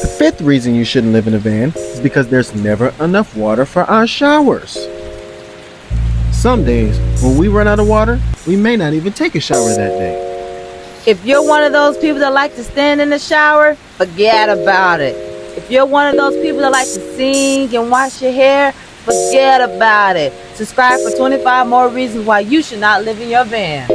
The fifth reason you shouldn't live in a van is because there's never enough water for our showers. Some days, when we run out of water, we may not even take a shower that day. If you're one of those people that like to stand in the shower, forget about it. If you're one of those people that like to sing and wash your hair, forget about it. Subscribe for 25 more reasons why you should not live in your van.